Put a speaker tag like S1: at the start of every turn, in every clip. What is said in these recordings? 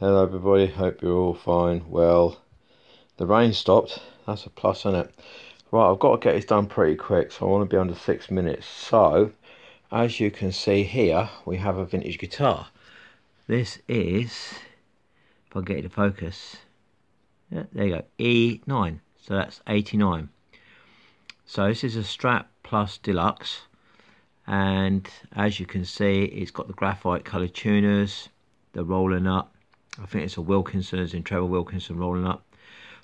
S1: Hello everybody, hope you're all fine. Well, the rain stopped, that's a plus isn't it? Right, I've got to get this done pretty quick, so I want to be under six minutes. So, as you can see here, we have a vintage guitar. This is, if I get it to focus, yeah, there you go, E9, so that's 89. So this is a Strat Plus Deluxe, and as you can see, it's got the graphite colored tuners, the roller nut, I think it's a Wilkinson's in Trevor Wilkinson roller nut.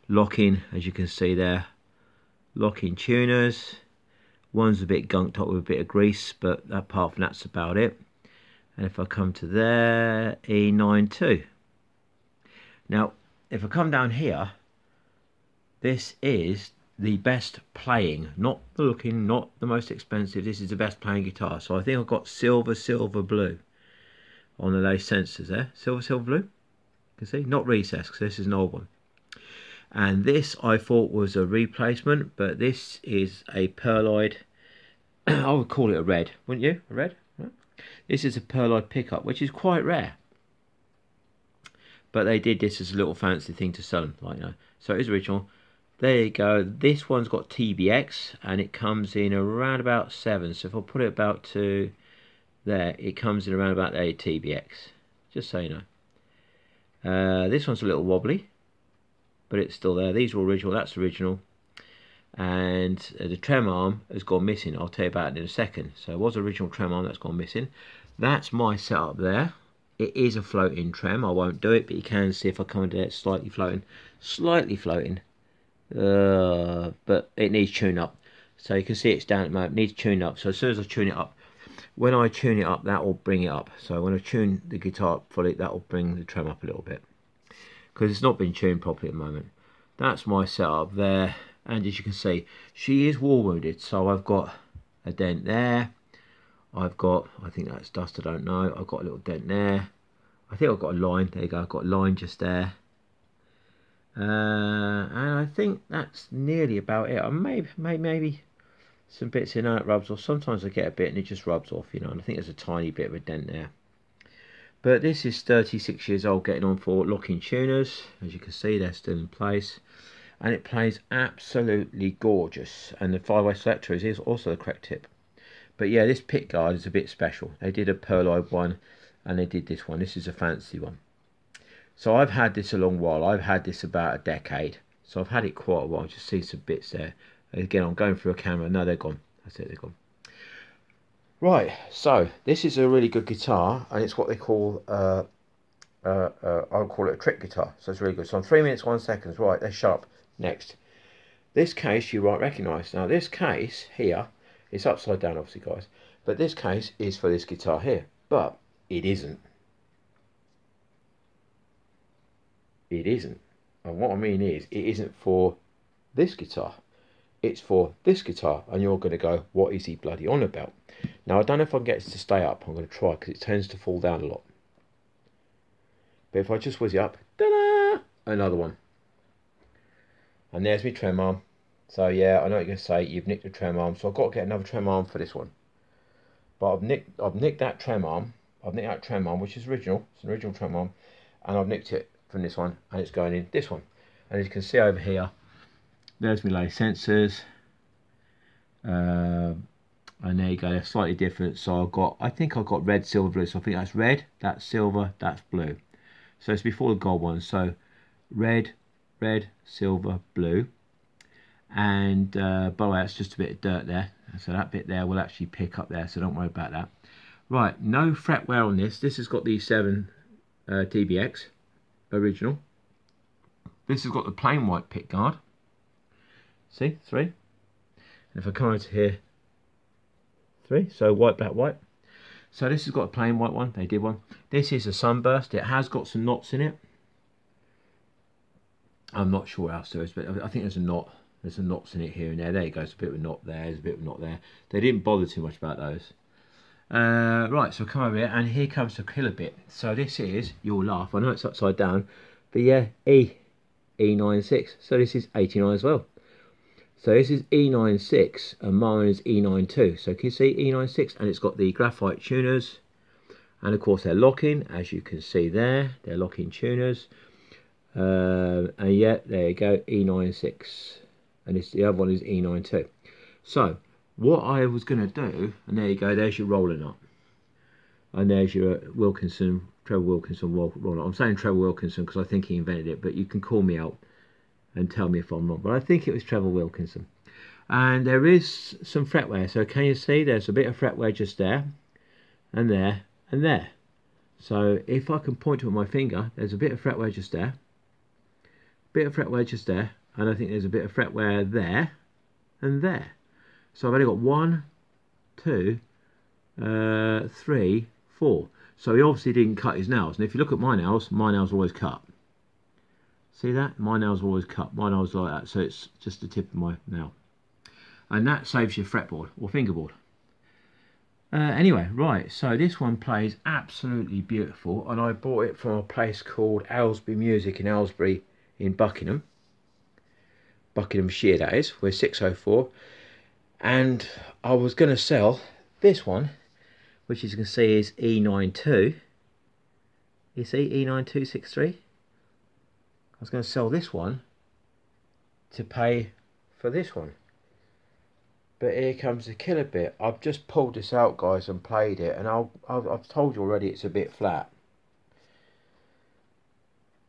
S1: Locking, as you can see there, locking tuners. One's a bit gunked up with a bit of grease, but apart from that's about it. And if I come to there, E92. Now, if I come down here, this is the best playing, not the looking, not the most expensive. This is the best playing guitar. So I think I've got silver, silver, blue on the lace sensors there. Silver, silver, blue can see? Not recess because this is an old one. And this I thought was a replacement but this is a pearloid I would call it a red wouldn't you? A red? This is a pearloid pickup which is quite rare. But they did this as a little fancy thing to sell them like that so it is original. There you go. This one's got TBX and it comes in around about 7 so if I put it about to there it comes in around about 8 TBX just so you know uh, this one's a little wobbly, but it's still there. These are original, that's original. And uh, the trem arm has gone missing. I'll tell you about it in a second. So it was original trem arm that's gone missing. That's my setup there. It is a floating trem. I won't do it, but you can see if I come into it, slightly floating. Slightly floating. Uh, but it needs tune up. So you can see it's down at the moment. It needs tune up. So as soon as I tune it up, when I tune it up that will bring it up. So when I tune the guitar up fully that will bring the trem up a little bit. Because it's not been tuned properly at the moment. That's my setup there. And as you can see she is war wounded. So I've got a dent there. I've got I think that's dust I don't know. I've got a little dent there. I think I've got a line. There you go. I've got a line just there. Uh, and I think that's nearly about it. I may, may maybe some bits in and it rubs off. Sometimes I get a bit and it just rubs off, you know, and I think there's a tiny bit of a dent there. But this is 36 years old, getting on for locking tuners. As you can see, they're still in place. And it plays absolutely gorgeous. And the five-way selector is also the correct tip. But yeah, this pick guard is a bit special. They did a pearloid one and they did this one. This is a fancy one. So I've had this a long while. I've had this about a decade. So I've had it quite a while. Just see some bits there. Again, I'm going through a camera. No, they're gone. That's it, they're gone. Right, so this is a really good guitar, and it's what they call, uh, uh, uh, I'll call it a trick guitar. So it's really good. So on three minutes, one seconds. Right, they're sharp. Next. This case you might recognise. Now, this case here, it's upside down, obviously, guys. But this case is for this guitar here. But it isn't. It isn't. And what I mean is, it isn't for this guitar it's for this guitar and you're going to go what is he bloody on about? Now I don't know if I can get it to stay up. I'm going to try because it tends to fall down a lot. But if I just whiz it up another one. And there's my trem arm. So yeah I know you're going to say. You've nicked a trem arm so I've got to get another trem arm for this one. But I've nicked I've nicked that trem arm. I've nicked that trem arm which is original. It's an original trem arm. And I've nicked it from this one and it's going in this one. And as you can see over here there's my lace sensors. Uh, and there you go they're slightly different. So I've got I think I've got red silver blue. So I think that's red that's silver that's blue. So it's before the gold one. So red red silver blue. And uh, by the way that's just a bit of dirt there. So that bit there will actually pick up there so don't worry about that. Right no fret wear on this. This has got the 7 uh, TBX original. This has got the plain white pick guard See, three. And if I come over to here, three. So white, black, white. So this has got a plain white one. They did one. This is a sunburst. It has got some knots in it. I'm not sure what else there is, but I think there's a knot. There's some knots in it here and there. There you go. There's a bit of a knot there. There's a bit of a knot there. They didn't bother too much about those. Uh, right, so come over here, and here comes the killer bit. So this is, you'll laugh, I know it's upside down, but yeah, E, E96. So this is 89 as well. So this is E96 and mine is E92. So can you see E96 and it's got the graphite tuners. And of course they're locking as you can see there. They're locking tuners. Uh, and yet there you go E96 and this, the other one is E92 so what I was going to do and there you go there's your roller nut. And there's your Wilkinson Trevor Wilkinson roller nut I'm saying Trevor Wilkinson because I think he invented it but you can call me out and tell me if I'm wrong but I think it was Trevor Wilkinson and there is some fretware so can you see there's a bit of fretware just there and there and there. So if I can point to my finger, there's a bit of fretware just there, bit of fretware just there, and I think there's a bit of fretware there and there. So I've only got one, two, uh, three, four. So he obviously didn't cut his nails. And if you look at my nails, my nails are always cut. See that? My nails are always cut. My nails like that. So it's just the tip of my nail. And that saves your fretboard or fingerboard. Uh, anyway, right, so this one plays absolutely beautiful, and I bought it from a place called Aylesbury Music in Aylesbury in Buckingham. Buckinghamshire, that is, we're 604. And I was going to sell this one, which as you can see is E92. You see, E9263? Was going to sell this one to pay for this one. But here comes the killer bit. I've just pulled this out, guys, and played it. And I'll, I've, I've told you already it's a bit flat.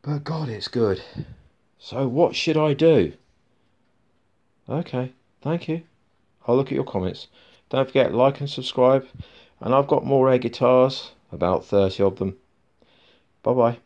S1: But God, it's good. So what should I do? Okay, thank you. I'll look at your comments. Don't forget, like and subscribe. And I've got more air guitars, about 30 of them. Bye-bye.